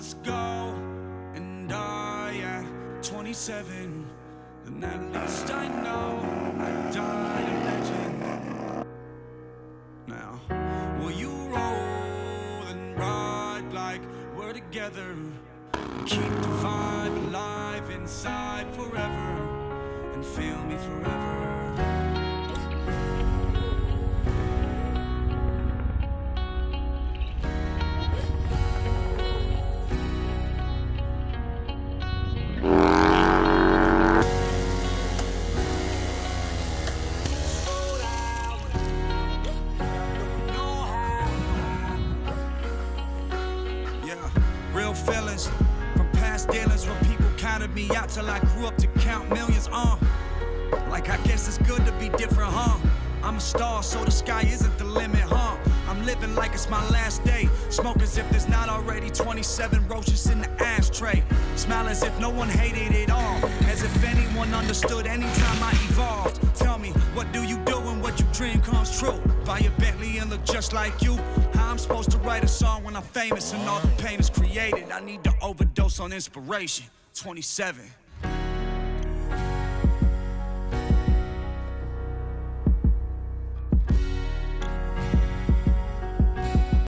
must go and die at 27. Then at least I know I died a legend. Now, will you roll and ride like we're together? And keep the vibe alive inside forever and feel me forever. From past dealings when people counted me out till I grew up to count millions. Uh, like I guess it's good to be different, huh? I'm a star, so the sky isn't the limit, huh? I'm living like it's my last day. Smoke as if there's not already 27 roaches in the ashtray. Smile as if no one hated it all. As if anyone understood anytime I evolved. Tell me, what do you do when what you dream comes true? Buy a Bentley and look just like you. How I'm supposed to write a song when I'm famous and all the pain is created? I need to overdose on inspiration. 27.